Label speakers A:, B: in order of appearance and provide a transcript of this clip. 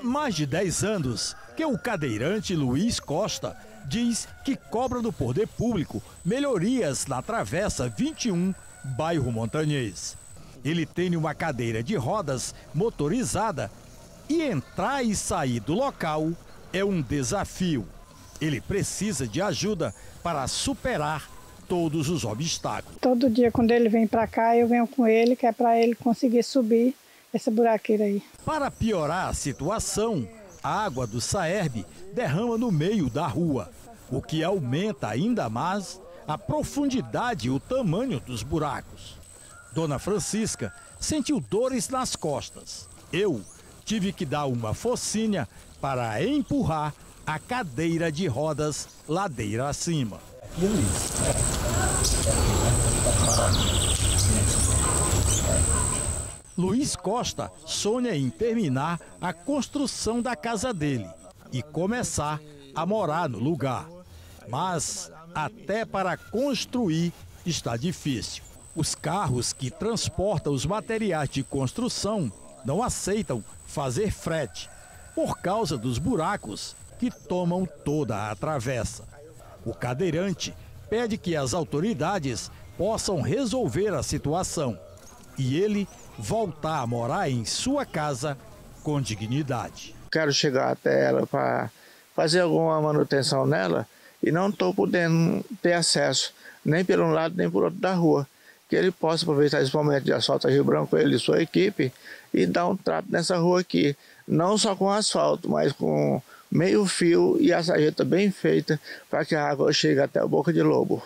A: mais de 10 anos que o cadeirante Luiz Costa diz que cobra do poder público melhorias na Travessa 21, bairro Montanhês. Ele tem uma cadeira de rodas motorizada e entrar e sair do local é um desafio. Ele precisa de ajuda para superar todos os obstáculos.
B: Todo dia quando ele vem para cá, eu venho com ele, que é para ele conseguir subir essa buraqueira aí.
A: Para piorar a situação, a água do Saerbe derrama no meio da rua, o que aumenta ainda mais a profundidade e o tamanho dos buracos. Dona Francisca sentiu dores nas costas. Eu tive que dar uma focinha para empurrar a cadeira de rodas ladeira acima. Luiz Costa sonha em terminar a construção da casa dele e começar a morar no lugar. Mas até para construir está difícil. Os carros que transportam os materiais de construção não aceitam fazer frete por causa dos buracos que tomam toda a travessa. O cadeirante pede que as autoridades possam resolver a situação e ele voltar a morar em sua casa com dignidade.
C: Quero chegar até ela para fazer alguma manutenção nela e não estou podendo ter acesso nem pelo um lado nem por outro da rua. Que ele possa aproveitar esse momento de asfalto Rio Branco, ele e sua equipe, e dar um trato nessa rua aqui. Não só com asfalto, mas com meio fio e a sarjeta bem feita para que a água chegue até a boca de lobo.